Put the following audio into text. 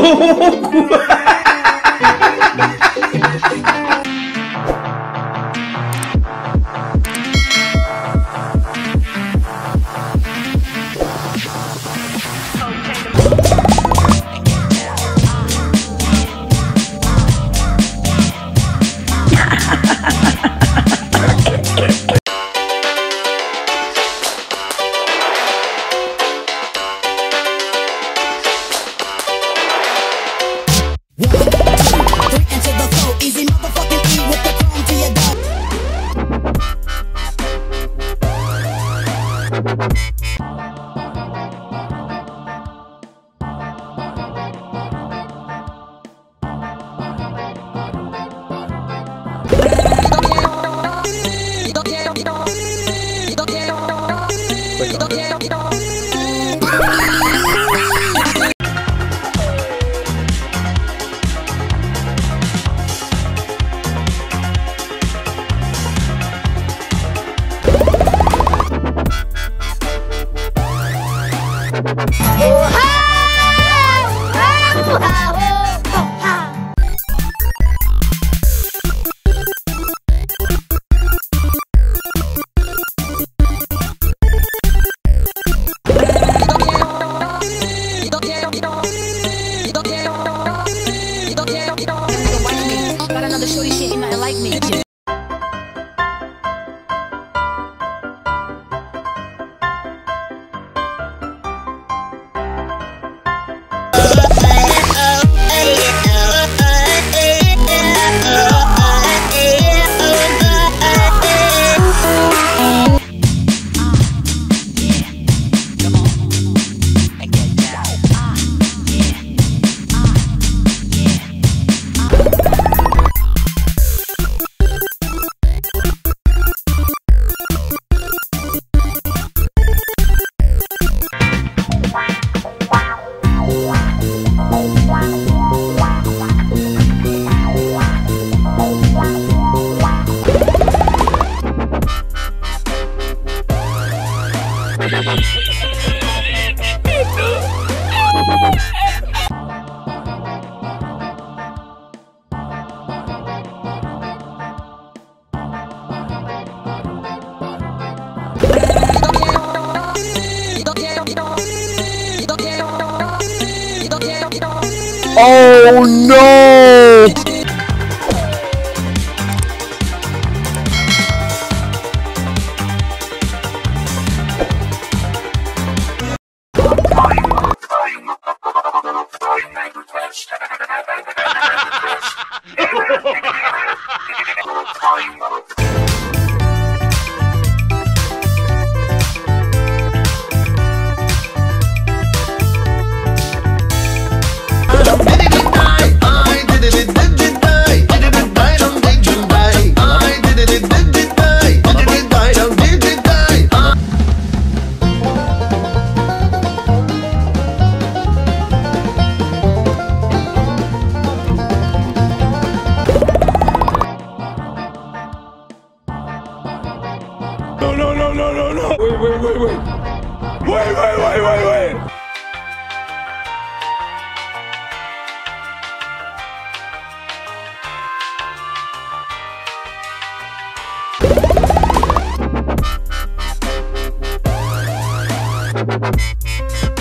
都 怪 Música Oh no! Wait, wait, wait, wait, wait! We'll be right back.